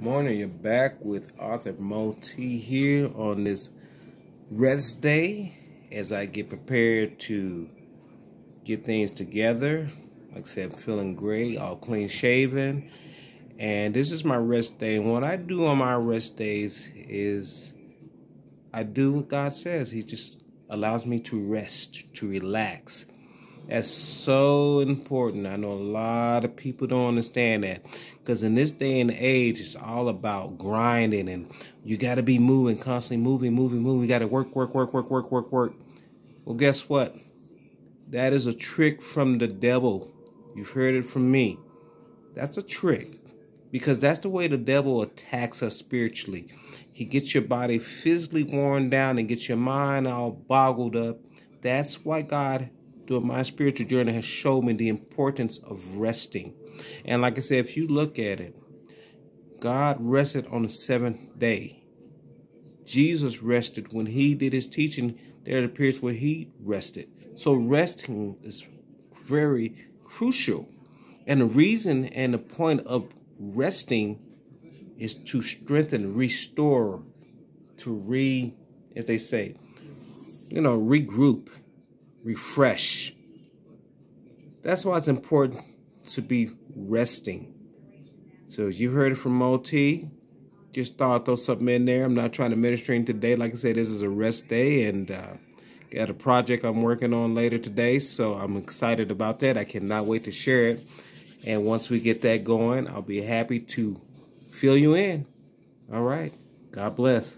Morning, you're back with Arthur Moti here on this rest day as I get prepared to get things together. Like I said, feeling great, all clean shaven. And this is my rest day. And what I do on my rest days is I do what God says. He just allows me to rest, to relax. That's so important. I know a lot of people don't understand that. Because in this day and age, it's all about grinding and you got to be moving, constantly moving, moving, moving. You got to work, work, work, work, work, work, work. Well, guess what? That is a trick from the devil. You've heard it from me. That's a trick. Because that's the way the devil attacks us spiritually. He gets your body physically worn down and gets your mind all boggled up. That's why God during my spiritual journey has shown me the importance of resting. And like I said, if you look at it, God rested on the seventh day. Jesus rested when he did his teaching. There are periods where he rested. So resting is very crucial. And the reason and the point of resting is to strengthen, restore, to re, as they say, you know, regroup refresh. That's why it's important to be resting. So you heard it from Moti. Just thought I'd throw something in there. I'm not trying to minister today. Like I said, this is a rest day and uh, got a project I'm working on later today. So I'm excited about that. I cannot wait to share it. And once we get that going, I'll be happy to fill you in. All right. God bless.